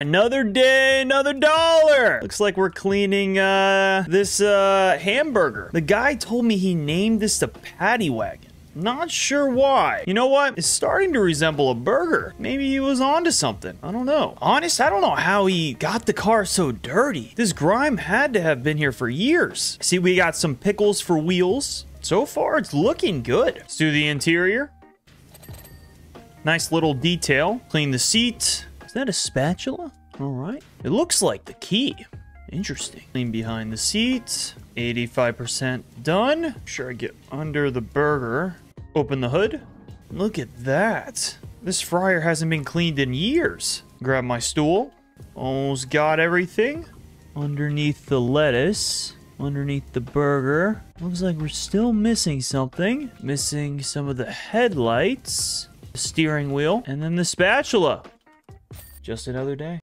Another day, another dollar. Looks like we're cleaning uh this uh hamburger. The guy told me he named this the patty wagon. Not sure why. You know what? It's starting to resemble a burger. Maybe he was onto something. I don't know. Honest, I don't know how he got the car so dirty. This grime had to have been here for years. See, we got some pickles for wheels. So far, it's looking good. Let's do the interior. Nice little detail. Clean the seat. Is that a spatula? All right. It looks like the key. Interesting. Clean behind the seats. 85% done. Sure I get under the burger. Open the hood. Look at that. This fryer hasn't been cleaned in years. Grab my stool. Almost got everything. Underneath the lettuce. Underneath the burger. Looks like we're still missing something. Missing some of the headlights. The steering wheel. And then the spatula. Just another day.